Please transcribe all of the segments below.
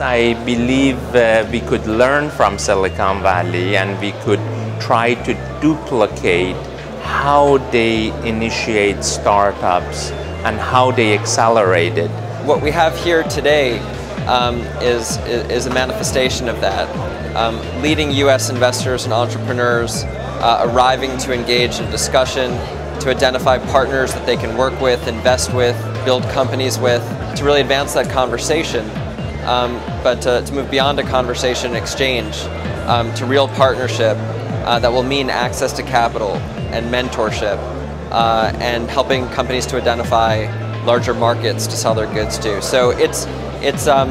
I believe uh, we could learn from Silicon Valley and we could try to duplicate how they initiate startups and how they accelerate it. What we have here today um, is, is a manifestation of that. Um, leading U.S. investors and entrepreneurs uh, arriving to engage in discussion, to identify partners that they can work with, invest with, build companies with, to really advance that conversation, um, but to, to, move beyond a conversation exchange um, to real partnership uh, that will mean access to capital and mentorship uh, and helping companies to identify larger markets to sell their goods to. So it's, it's, um,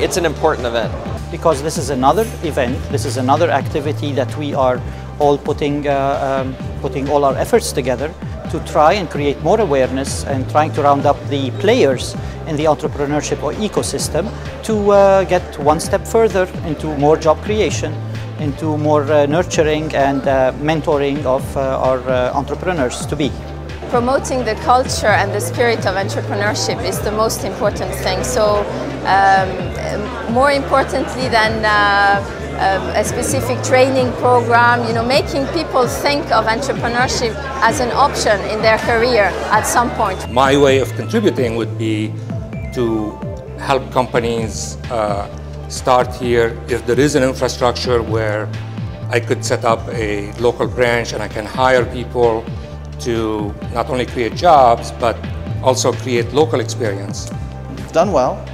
it's an important event. Because this is another event, this is another activity that we are all putting, uh, um, putting all our efforts together to try and create more awareness and trying to round up the players in the entrepreneurship or ecosystem to uh, get one step further into more job creation, into more uh, nurturing and uh, mentoring of uh, our uh, entrepreneurs to be. Promoting the culture and the spirit of entrepreneurship is the most important thing. So um, more importantly than uh, a specific training program, you know, making people think of entrepreneurship as an option in their career at some point. My way of contributing would be to help companies uh, start here if there is an infrastructure where I could set up a local branch and I can hire people to not only create jobs but also create local experience. We've done well.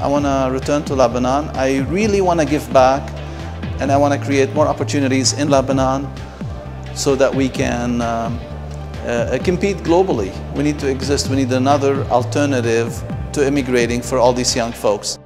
I want to return to Lebanon. I really want to give back and I want to create more opportunities in Lebanon so that we can um, uh, compete globally. We need to exist. We need another alternative to immigrating for all these young folks.